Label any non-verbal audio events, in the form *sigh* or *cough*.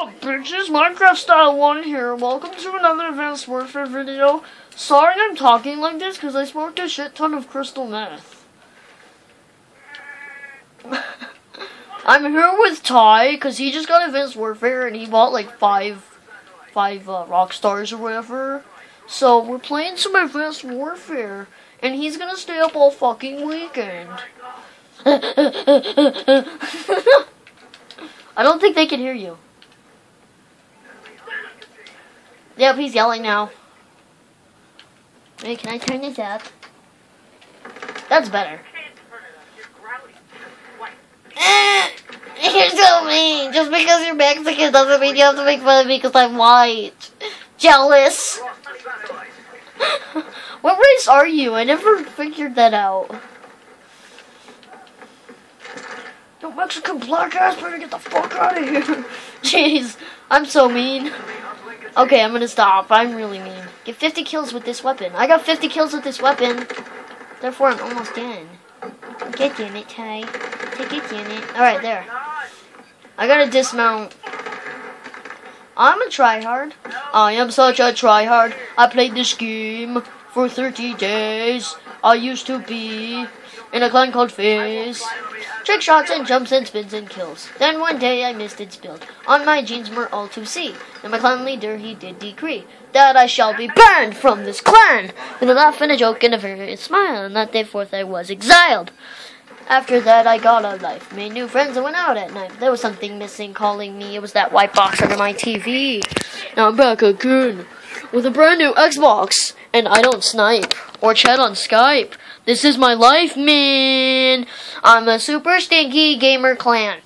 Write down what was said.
Oh, bitches, Minecraft Style 1 here. Welcome to another Advanced Warfare video. Sorry I'm talking like this because I smoked a shit ton of crystal meth. *laughs* I'm here with Ty because he just got Advanced Warfare and he bought like five, five uh, rock stars or whatever. So we're playing some Advanced Warfare and he's gonna stay up all fucking weekend. *laughs* I don't think they can hear you. Yep, he's yelling now. Wait, can I turn this up? That's better. Eh, you're *laughs* so mean. Just because you're Mexican doesn't mean you have to make fun of me because I'm white. Jealous. *laughs* what race are you? I never figured that out. No Mexican black ass better get the fuck out of here. *laughs* Jeez, I'm so mean. Okay, I'm gonna stop. I'm really mean. Get 50 kills with this weapon. I got 50 kills with this weapon. Therefore, I'm almost done. Get damn it, Ty. Take it, damn it. Alright, there. I gotta dismount. I'm a tryhard. I am such a tryhard. I played this game for 30 days. I used to be in a clan called FaZe. Trick shots and jumps and spins and kills. Then one day I missed and spilled. On my jeans were all to see. And my clan leader he did decree that I shall be banned from this clan. With a laugh and a joke and a very smile. And that day forth I was exiled. After that, I got a life, made new friends, and went out at night. There was something missing calling me. It was that white box under my TV. Now I'm back again with a brand new Xbox, and I don't snipe or chat on Skype. This is my life, man. I'm a super stinky gamer clan.